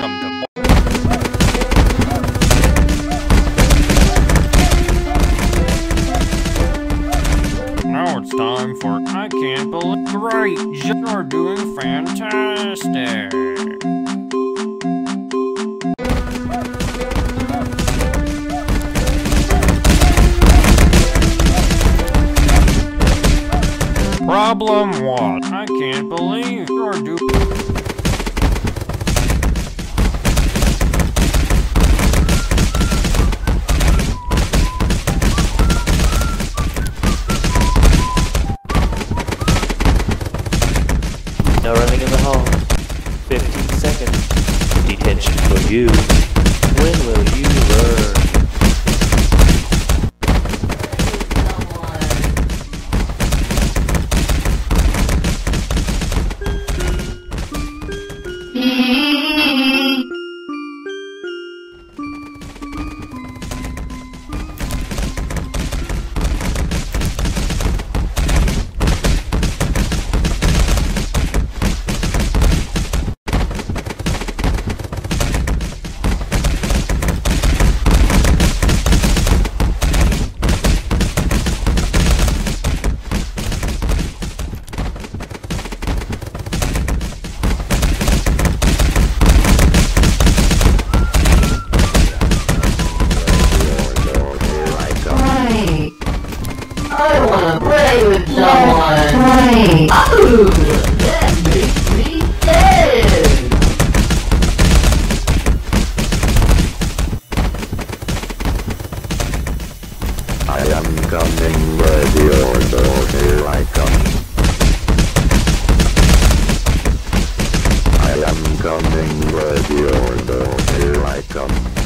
Welcome to Now it's time for I Can't Believe Great! You're doing fantastic! Problem what? I can't believe you're doing... here I come.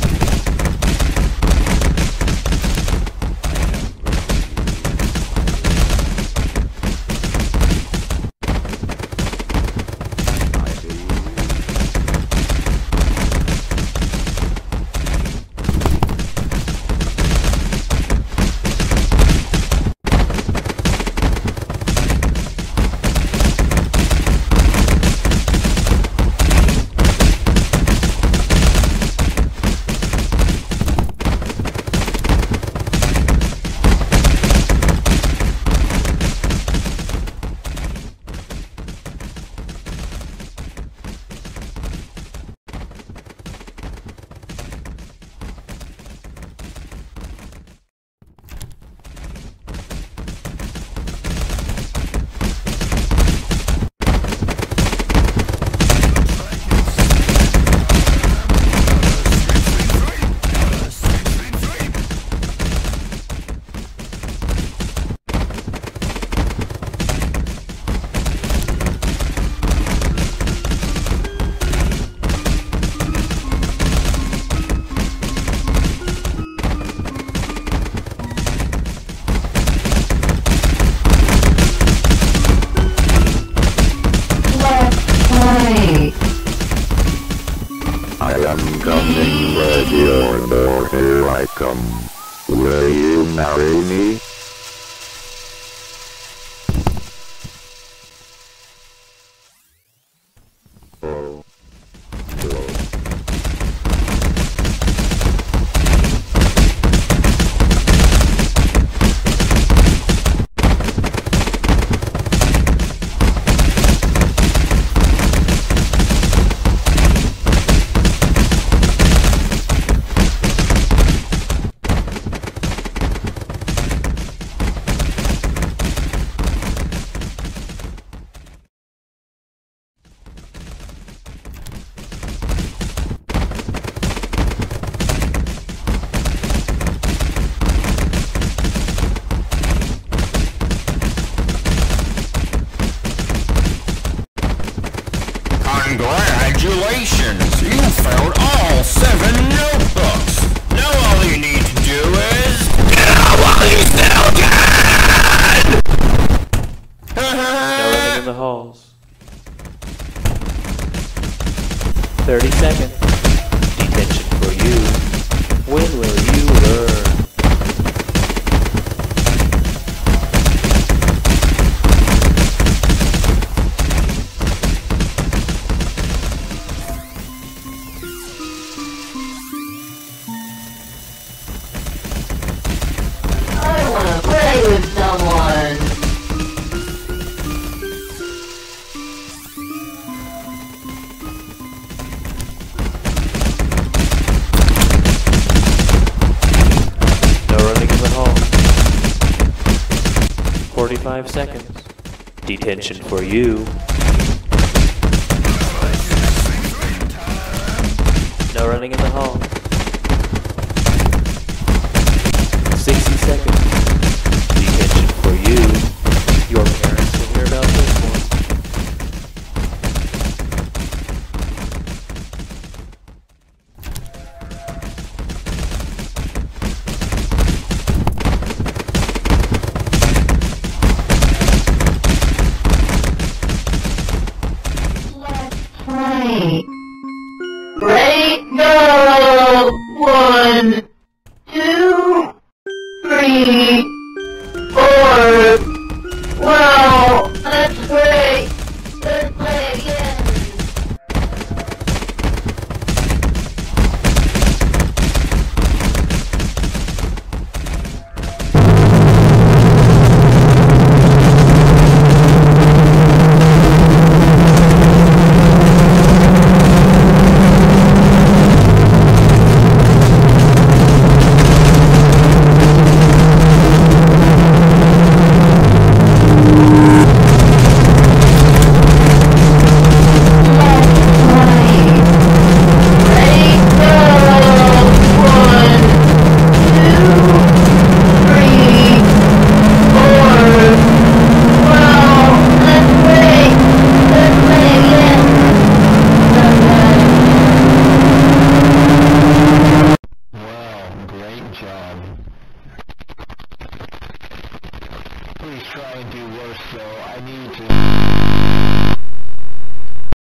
Ready or um, door, here I come. Will you marry me? Congratulations! You found all seven notebooks! Now all you need to do is... Get out while you still No running in the halls. 30 seconds. Detention for you. When will you learn? 45 seconds. Detention for you. No running in the hall. Thank you.